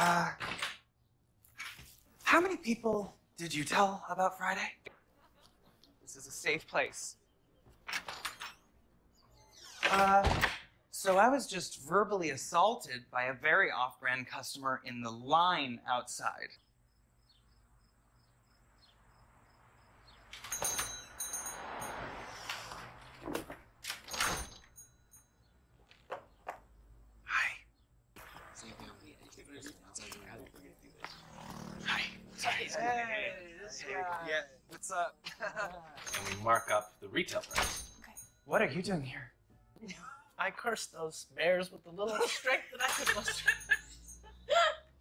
Uh, how many people did you tell about Friday? This is a safe place. Uh, so I was just verbally assaulted by a very off-brand customer in the line outside. Hi. Hi. Hey, this guy. Yeah, what's up? and we mark up the retail price. what are you doing here? I cursed those bears with the little strength that I could muster.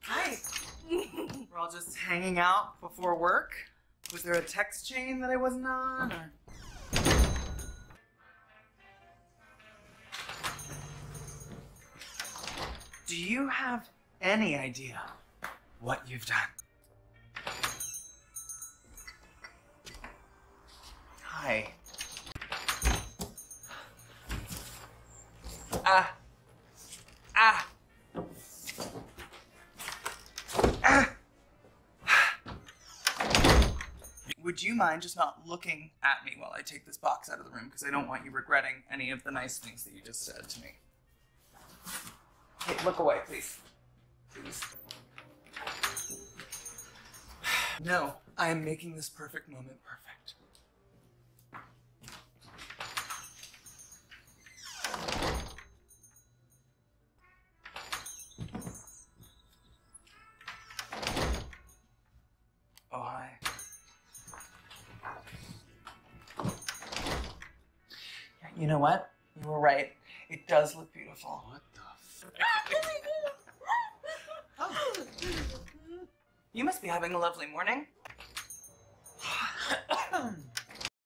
Hi. We're all just hanging out before work. Was there a text chain that I wasn't on? Or... Do you have any idea what you've done? Hi. Ah. Ah. Ah. Would you mind just not looking at me while I take this box out of the room? Because I don't want you regretting any of the nice things that you just said to me. Hey, look away, please. Please. No, I am making this perfect moment perfect. You know what? You were right. It does look beautiful. What the f- Oh. You must be having a lovely morning.